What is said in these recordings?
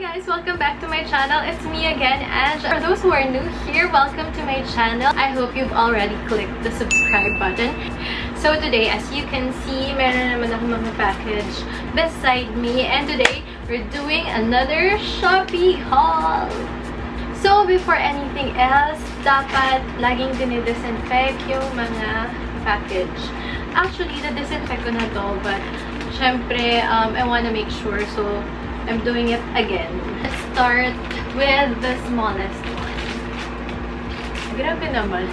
guys! Welcome back to my channel. It's me again, Ange. For those who are new here, welcome to my channel. I hope you've already clicked the subscribe button. So today, as you can see, meron naman ako mga package beside me. And today, we're doing another Shopee haul. So, before anything else, dapat laging dinidisinfect yung mga package. Actually, na-disinfect ko na to, but syempre, um, I wanna make sure. So, I'm doing it again. Let's start with the smallest one. Grabe naman.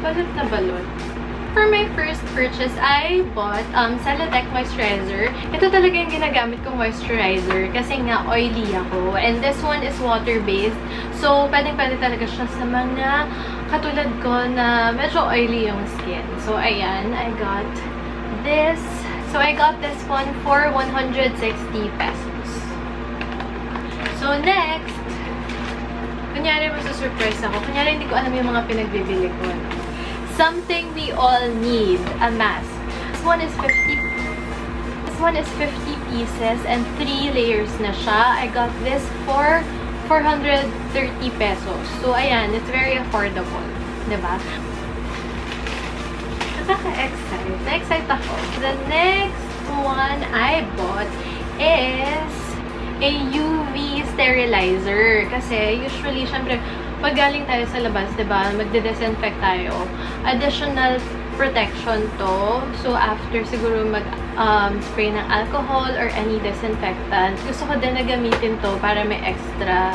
Balot na balot. For my first purchase, I bought um, Celatec Moisturizer. Ito talaga yung ginagamit kong moisturizer kasi nga oily ako. And this one is water-based. So, pwedeng-pwede talaga siya sa mga katulad ko na medyo oily yung skin. So, ayan. I got this. So, I got this one for 160 pesos. So, next, kunyari masusurprise ako. Kunyari hindi ko alam yung mga pinagbibili ko. Something we all need, a mask. This one is 50 This one is 50 pieces and 3 layers na siya. I got this for 430 pesos. So, ayan, it's very affordable. Diba? Nakaka-excite. Na-excite ako. The next one I bought is a UV sterilizer. Kasi usually, syempre, pag galing tayo sa labas, ba diba, magde-disinfect tayo, additional protection to. So, after siguro mag-spray um, ng alcohol or any disinfectant, gusto ko din na gamitin to para may extra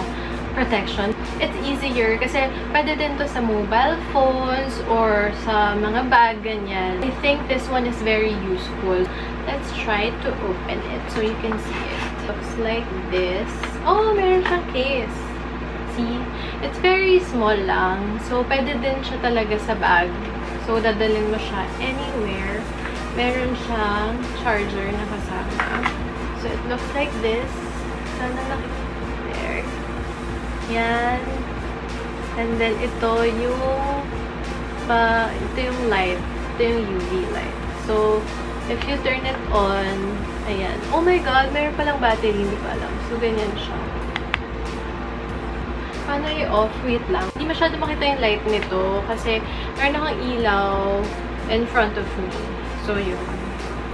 protection. It's easier kasi pwede din to sa mobile phones or sa mga bag, ganyan. I think this one is very useful. Let's try to open it so you can see it. Looks like this. Oh, meron siyang case. See? It's very small lang. So, pwede din siya talaga sa bag. So, dadalhin mo siya anywhere. Meron siyang charger na kasama. So, it looks like this. Sana nakikita. Yan. And then, ito yung pa, ito yung light. Ito yung UV light. So, if you turn it on, ayan. Oh my God, meron palang battery. Hindi ko alam. So, ganyan siya. Paano i-off? Wait lang. Hindi masyado makita yung light nito kasi meron akong ilaw in front of me. So, yun.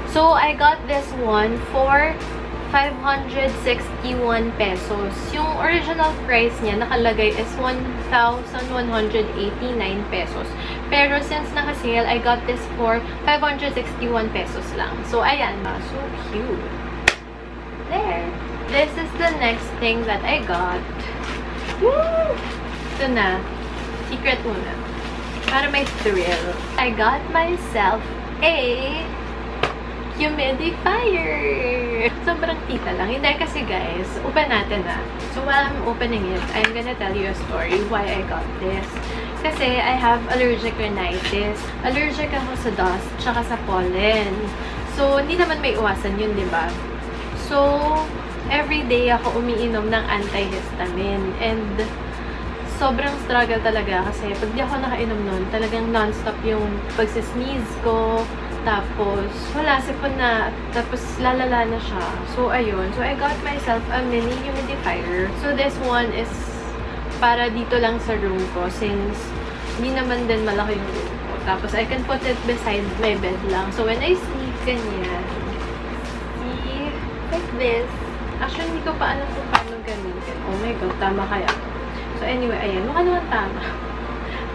So, I got this one for 561 pesos. Yung original price niya, nakalagay is 1,189 pesos. Pero since naka-sale, I got this for 561 pesos lang. So, ayan. So cute. There. This is the next thing that I got. Woo! Ito na. Secret muna. Para may thrill. I got myself a humidifier. Sobrang tita lang. Hindi kasi guys, open natin na. So while I'm opening it, I'm gonna tell you a story why I got this. Kasi I have allergic rhinitis. Allergic ako sa dust, tsaka sa pollen. So, hindi naman may iwasan yun, di ba? So, everyday ako umiinom ng antihistamine. And, sobrang struggle talaga kasi pag di ako nakainom nun, talagang non-stop yung pagsisneeze ko, tapos, wala, sipon na. Tapos, lalala na siya. So, ayun. So, I got myself a mini humidifier. So, this one is para dito lang sa room ko since hindi naman din malaki yung room ko. Tapos, I can put it beside my bed lang. So, when I sleep, ganyan. See? Like this. Actually, hindi ko pa alam kung paano gamitin. Oh my God, tama kaya. So, anyway, ayan. Mukha naman tama.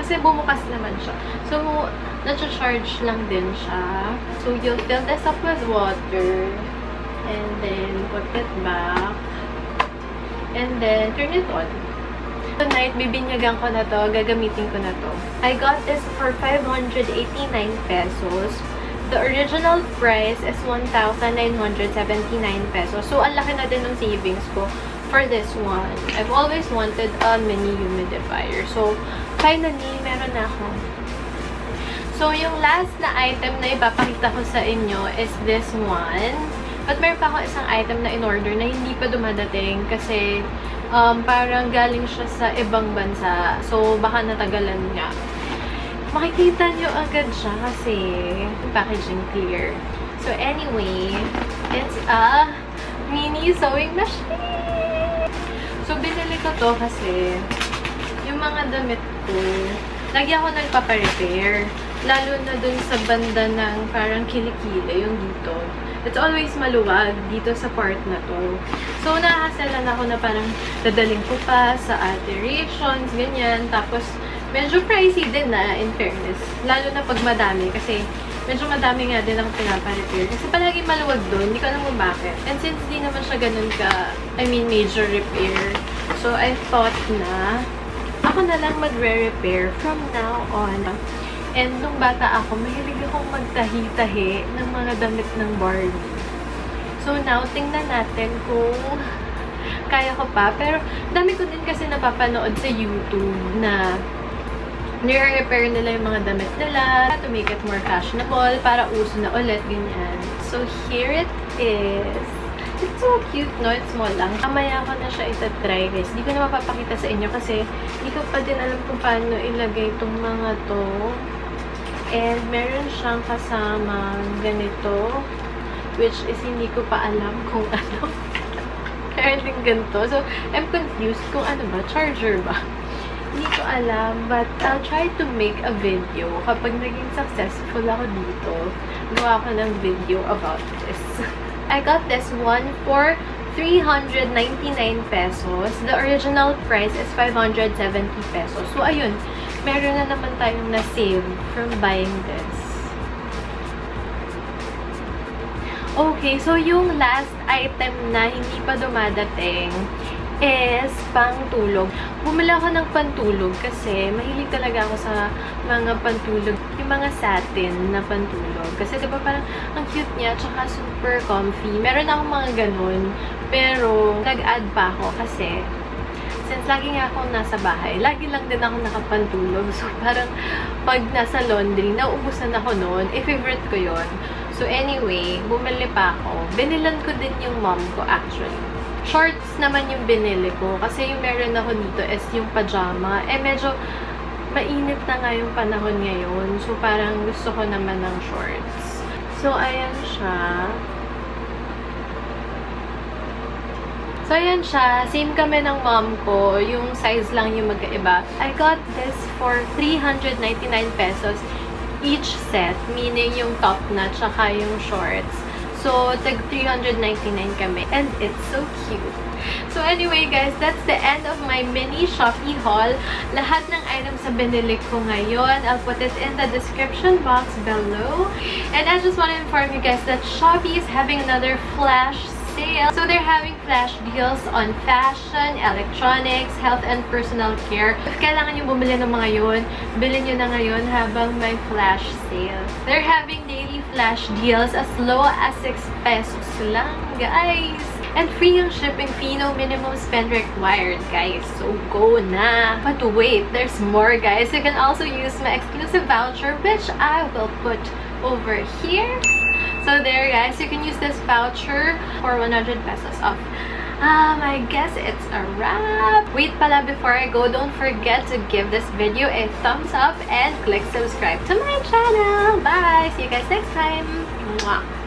Kasi bumukas naman siya. So, na-charge lang din siya. So, you'll fill this up with water. And then, put it back. And then, turn it on. Tonight, bibinyagan ko na to. Gagamitin ko na to. I got this for 589 pesos. The original price is 1,979 pesos. So, ang laki na din ng savings ko for this one. I've always wanted a mini humidifier. So, finally, meron na ako. So, yung last na item na ipapakita ko sa inyo is this one. But meron pa ako isang item na in-order na hindi pa dumadating kasi um, parang galing siya sa ibang bansa. So, baka natagalan nga. Makikita nyo agad siya kasi packaging clear. So, anyway, it's a mini sewing machine. Ko to kasi yung mga damit ko, lagi ako nagpaparepair. Lalo na dun sa banda ng parang kilikili, yung dito. It's always maluwag dito sa part na to. So, nahasalan ako na parang dadaling ko pa sa alterations, ganyan. Tapos, medyo pricey din na, in fairness. Lalo na pag madami, kasi medyo madami nga din ako pinaparepair. Kasi palagi maluwag doon, hindi ko alam kung bakit. And since di naman siya ganun ka, I mean, major repair. So, I thought na, ako na lang magre-repair from now on. And nung bata ako, mahilig akong magtahi-tahi ng mga damit ng Barbie. So now, tingnan natin kung kaya ko pa. Pero dami ko din kasi napapanood sa YouTube na nire-repair nila yung mga damit nila to make it more fashionable para uso na ulit, ganyan. So here it is. It's so cute, no? It's small lang. Kamaya ko na siya itatry, guys. Hindi ko na mapapakita sa inyo kasi hindi ko pa din alam kung paano ilagay itong mga to. And meron siyang kasama ganito, which is hindi ko pa alam kung ano. meron din ganito. So, I'm confused kung ano ba, charger ba? Hindi ko alam, but I'll try to make a video. Kapag naging successful ako dito, gawa ko ng video about this. I got this one for 399 pesos. The original price is 570 pesos. So, ayun. Meron na naman tayong na-save from buying this. Okay, so yung last item na hindi pa dumadating is pangtulog. Bumili ako ng pantulog kasi mahilig talaga ako sa mga pantulog. Yung mga satin na pantulog. Kasi diba parang ang cute niya, tsaka super comfy. Meron akong mga ganun, pero nag-add pa ako kasi since lagi nga ako nasa bahay, lagi lang din ako nakapantulog. So, parang pag nasa laundry, nauubusan ako noon. I-favorite ko yon So, anyway, bumili pa ako. Binilan ko din yung mom ko, actually. Shorts naman yung binili ko. Kasi yung meron ako dito is yung pajama. Eh, medyo mainit na nga yung panahon ngayon. So, parang gusto ko naman ng shorts. So, ayan siya. So, ayan siya. Same kami ng mom ko. Yung size lang yung magkaiba. I got this for 399 pesos each set, meaning yung top na, tsaka yung shorts. So, tag 399 kami. And it's so cute. So, anyway, guys, that's the end of my mini Shopee haul. Lahat ng items sa binili ko ngayon, I'll put it in the description box below. And I just want to inform you guys that Shopee is having another flash sale. So they're having flash deals on fashion, electronics, health, and personal care. If kailangan nyo bumili ng mga yun, bilhin nyo na ngayon habang may flash sale. They're having daily flash deals as low as 6 pesos lang, guys. And free yung shipping fee, no minimum spend required, guys. So, go na! But wait, there's more, guys. You can also use my exclusive voucher, which I will put over here. So there guys, you can use this voucher for 100 pesos off. Um, I guess it's a wrap. Wait pala before I go, don't forget to give this video a thumbs up and click subscribe to my channel. Bye! See you guys next time. Mwah.